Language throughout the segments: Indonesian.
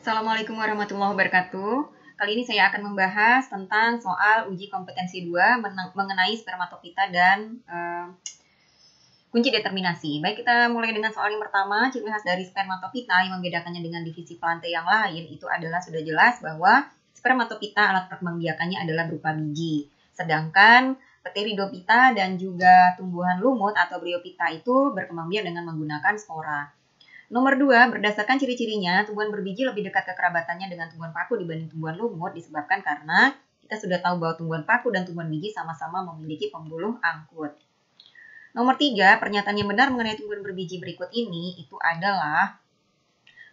Assalamualaikum warahmatullahi wabarakatuh. Kali ini saya akan membahas tentang soal uji kompetensi 2 mengenai spermatopita dan uh, kunci determinasi. Baik, kita mulai dengan soal yang pertama. Ciri khas dari spermatopita yang membedakannya dengan divisi plantae yang lain itu adalah sudah jelas bahwa spermatopita alat perkembangbiakannya adalah berupa biji. Sedangkan Pteridopita dan juga tumbuhan lumut atau bryopita itu berkembang biak dengan menggunakan spora. Nomor dua, berdasarkan ciri-cirinya, tumbuhan berbiji lebih dekat kekerabatannya dengan tumbuhan paku dibanding tumbuhan lumut disebabkan karena kita sudah tahu bahwa tumbuhan paku dan tumbuhan biji sama-sama memiliki pembuluh angkut. Nomor tiga, pernyataan yang benar mengenai tumbuhan berbiji berikut ini itu adalah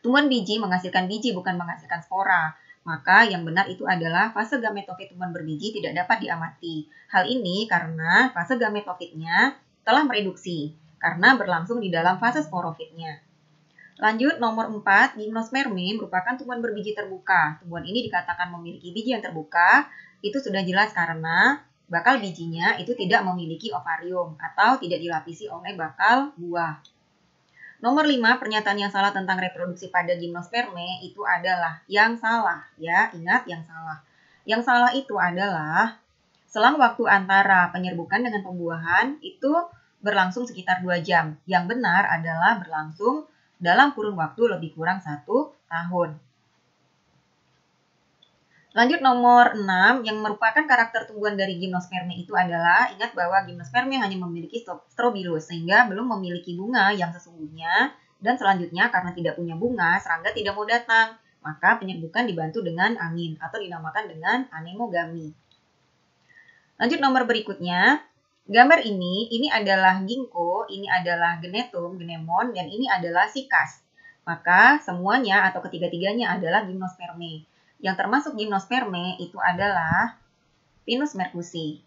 tumbuhan biji menghasilkan biji bukan menghasilkan spora. Maka yang benar itu adalah fase gametofit tumbuhan berbiji tidak dapat diamati. Hal ini karena fase gametofitnya telah mereduksi karena berlangsung di dalam fase sporofitnya. Lanjut, nomor 4, gimnosperme merupakan tumbuhan berbiji terbuka. Tumbuhan ini dikatakan memiliki biji yang terbuka, itu sudah jelas karena bakal bijinya itu tidak memiliki ovarium atau tidak dilapisi oleh bakal buah. Nomor 5, pernyataan yang salah tentang reproduksi pada gimnosperme itu adalah yang salah. Ya, ingat yang salah. Yang salah itu adalah selang waktu antara penyerbukan dengan pembuahan itu berlangsung sekitar 2 jam. Yang benar adalah berlangsung dalam kurun waktu lebih kurang satu tahun. Lanjut nomor 6 yang merupakan karakter tumbuhan dari gimnosperme itu adalah ingat bahwa gimnosperme hanya memiliki strobilus sehingga belum memiliki bunga yang sesungguhnya dan selanjutnya karena tidak punya bunga serangga tidak mau datang maka penyerbukan dibantu dengan angin atau dinamakan dengan anemogami. Lanjut nomor berikutnya gambar ini ini adalah ginkgo, ini adalah genetum, genemon dan ini adalah sikas. Maka semuanya atau ketiga-tiganya adalah gimnosperme. Yang termasuk gimnosperme itu adalah Pinus mercusi.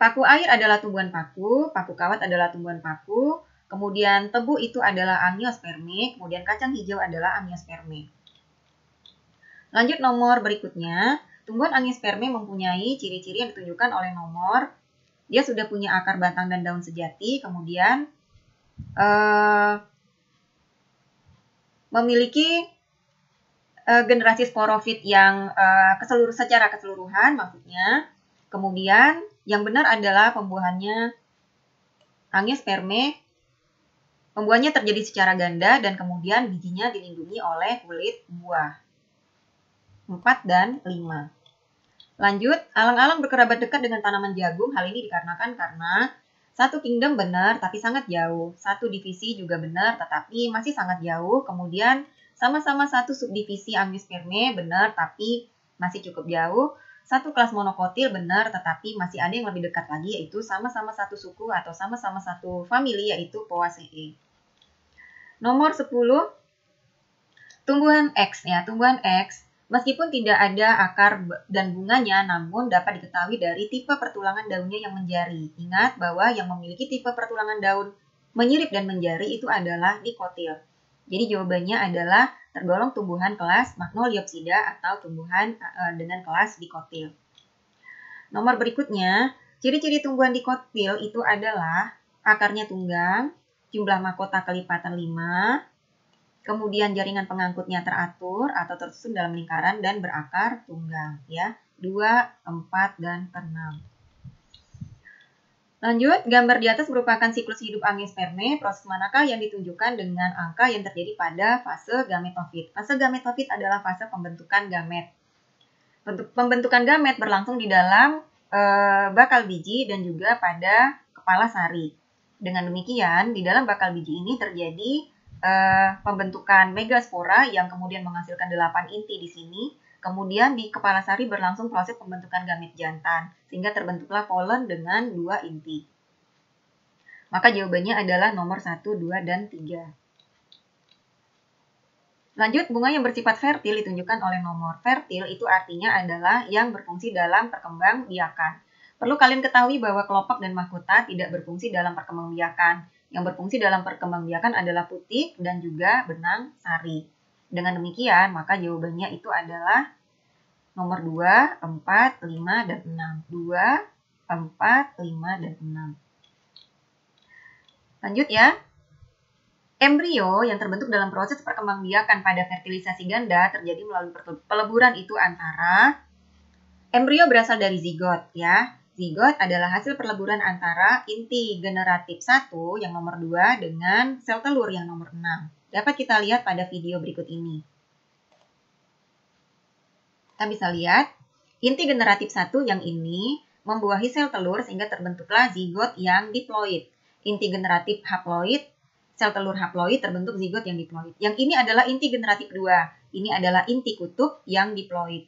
Paku air adalah tumbuhan paku, paku kawat adalah tumbuhan paku, kemudian tebu itu adalah angiosperme, kemudian kacang hijau adalah angiosperme. Lanjut nomor berikutnya, tumbuhan angiosperme mempunyai ciri-ciri yang ditunjukkan oleh nomor dia sudah punya akar batang dan daun sejati, kemudian uh, memiliki uh, generasi sporofit yang uh, ke seluruh secara keseluruhan maksudnya. Kemudian yang benar adalah pembuahannya angiosperme. Pembuahannya terjadi secara ganda dan kemudian bijinya dilindungi oleh kulit buah. 4 dan 5. Lanjut, alang-alang berkerabat dekat dengan tanaman jagung. Hal ini dikarenakan karena satu kingdom benar tapi sangat jauh. Satu divisi juga benar tetapi masih sangat jauh. Kemudian sama-sama satu subdivisi angiosperme benar tapi masih cukup jauh. Satu kelas monokotil benar tetapi masih ada yang lebih dekat lagi yaitu sama-sama satu suku atau sama-sama satu famili yaitu Poaceae. Nomor 10 tumbuhan X ya, tumbuhan X meskipun tidak ada akar dan bunganya namun dapat diketahui dari tipe pertulangan daunnya yang menjari. Ingat bahwa yang memiliki tipe pertulangan daun menyirip dan menjari itu adalah dikotil. Jadi jawabannya adalah tergolong tumbuhan kelas Magnoliopsida atau tumbuhan uh, dengan kelas dikotil. Nomor berikutnya, ciri-ciri tumbuhan dikotil itu adalah akarnya tunggang, jumlah mahkota kelipatan 5, kemudian jaringan pengangkutnya teratur atau tersusun dalam lingkaran dan berakar tunggang ya. 2, 4 dan 6. Lanjut, gambar di atas merupakan siklus hidup angiosperme, proses manakah yang ditunjukkan dengan angka yang terjadi pada fase gametofit. Fase gametofit adalah fase pembentukan gamet. Pembentukan gamet berlangsung di dalam e, bakal biji dan juga pada kepala sari. Dengan demikian, di dalam bakal biji ini terjadi e, pembentukan megaspora yang kemudian menghasilkan 8 inti di sini Kemudian di kepala sari berlangsung proses pembentukan gamet jantan, sehingga terbentuklah polen dengan dua inti. Maka jawabannya adalah nomor 1, 2, dan 3. Lanjut, bunga yang bersifat fertil ditunjukkan oleh nomor. Fertil itu artinya adalah yang berfungsi dalam perkembangbiakan. Perlu kalian ketahui bahwa kelopak dan mahkota tidak berfungsi dalam perkembangbiakan. Yang berfungsi dalam perkembangbiakan adalah putih dan juga benang sari. Dengan demikian, maka jawabannya itu adalah nomor 2, 4, 5, dan 6. 2, 4, 5, dan 6. Lanjut ya. Embrio yang terbentuk dalam proses perkembangbiakan pada fertilisasi ganda terjadi melalui peleburan itu antara embrio berasal dari zigot ya. Zigot adalah hasil perleburan antara inti generatif 1 yang nomor 2 dengan sel telur yang nomor 6. Dapat kita lihat pada video berikut ini. Kita bisa lihat inti generatif 1 yang ini membuahi sel telur sehingga terbentuklah zigot yang diploid. Inti generatif haploid sel telur haploid terbentuk zigot yang diploid. Yang ini adalah inti generatif 2. Ini adalah inti kutub yang diploid.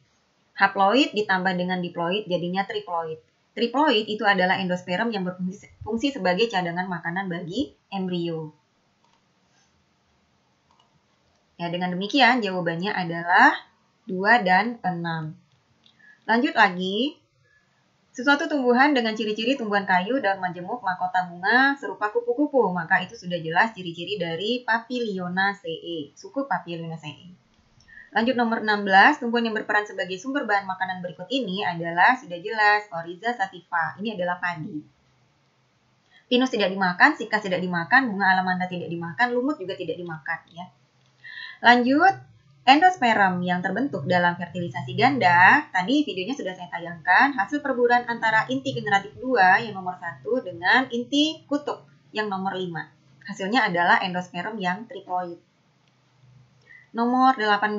Haploid ditambah dengan diploid jadinya triploid. Triploid itu adalah endosperm yang berfungsi sebagai cadangan makanan bagi embrio. Ya, dengan demikian jawabannya adalah 2 dan 6. Lanjut lagi, sesuatu tumbuhan dengan ciri-ciri tumbuhan kayu, daun majemuk, mahkota bunga, serupa kupu-kupu. Maka itu sudah jelas ciri-ciri dari Papilionaceae, suku Papilionaceae. Lanjut nomor 16, tumbuhan yang berperan sebagai sumber bahan makanan berikut ini adalah sudah jelas Oryza sativa. Ini adalah padi. Pinus tidak dimakan, sikas tidak dimakan, bunga alamanda tidak dimakan, lumut juga tidak dimakan ya. Lanjut, Endosperm yang terbentuk dalam fertilisasi ganda, tadi videonya sudah saya tayangkan, hasil perburuan antara inti generatif 2 yang nomor 1 dengan inti kutub yang nomor 5. Hasilnya adalah endosperm yang triploid. Nomor 18.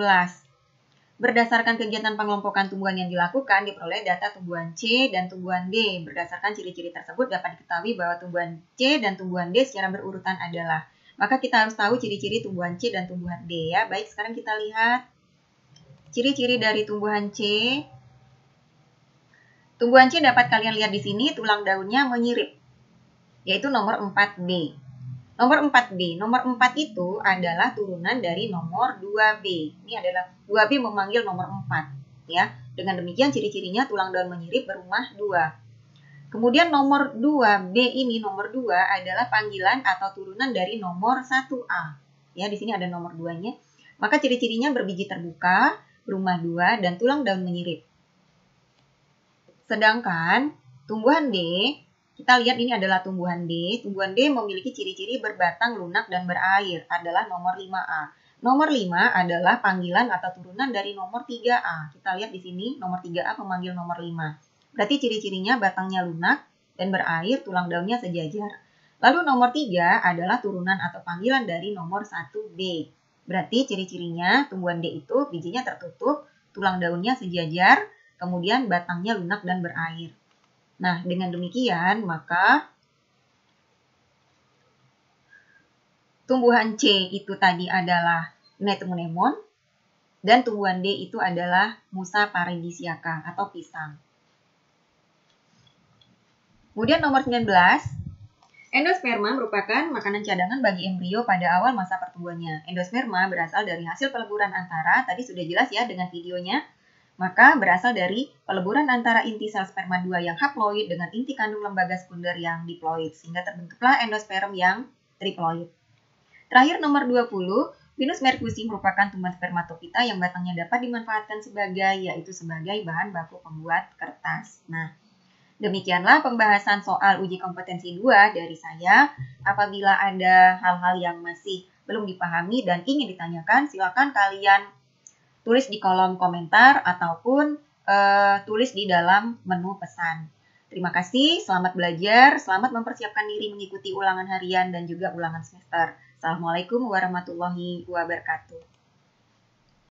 Berdasarkan kegiatan pengelompokan tumbuhan yang dilakukan, diperoleh data tumbuhan C dan tumbuhan D. Berdasarkan ciri-ciri tersebut dapat diketahui bahwa tumbuhan C dan tumbuhan D secara berurutan adalah maka kita harus tahu ciri-ciri tumbuhan C dan tumbuhan D ya. Baik, sekarang kita lihat ciri-ciri dari tumbuhan C. Tumbuhan C dapat kalian lihat di sini tulang daunnya menyirip, yaitu nomor 4B. Nomor 4B, nomor 4 itu adalah turunan dari nomor 2B. Ini adalah 2B memanggil nomor 4 ya. Dengan demikian ciri-cirinya tulang daun menyirip berumah 2. Kemudian nomor 2B ini nomor 2 adalah panggilan atau turunan dari nomor 1A. Ya, di sini ada nomor 2-nya. Maka ciri-cirinya berbiji terbuka, berumah 2 dan tulang daun menyirip. Sedangkan tumbuhan D, kita lihat ini adalah tumbuhan D. Tumbuhan D memiliki ciri-ciri berbatang lunak dan berair adalah nomor 5A. Nomor 5 adalah panggilan atau turunan dari nomor 3A. Kita lihat di sini nomor 3A memanggil nomor 5. Berarti ciri-cirinya batangnya lunak dan berair, tulang daunnya sejajar. Lalu nomor 3 adalah turunan atau panggilan dari nomor 1B. Berarti ciri-cirinya tumbuhan D itu bijinya tertutup, tulang daunnya sejajar, kemudian batangnya lunak dan berair. Nah, dengan demikian maka tumbuhan C itu tadi adalah Netemunemon dan tumbuhan D itu adalah Musa paradisiaca atau pisang. Kemudian nomor 19, endosperma merupakan makanan cadangan bagi embrio pada awal masa pertumbuhannya. Endosperma berasal dari hasil peleburan antara, tadi sudah jelas ya dengan videonya, maka berasal dari peleburan antara inti sel sperma 2 yang haploid dengan inti kandung lembaga sekunder yang diploid, sehingga terbentuklah endosperm yang triploid. Terakhir nomor 20, Venus mercusi merupakan tumbuhan spermatopita yang batangnya dapat dimanfaatkan sebagai, yaitu sebagai bahan baku pembuat kertas. Nah, Demikianlah pembahasan soal uji kompetensi 2 dari saya. Apabila ada hal-hal yang masih belum dipahami dan ingin ditanyakan, silakan kalian tulis di kolom komentar ataupun uh, tulis di dalam menu pesan. Terima kasih, selamat belajar, selamat mempersiapkan diri mengikuti ulangan harian dan juga ulangan semester. Assalamualaikum warahmatullahi wabarakatuh.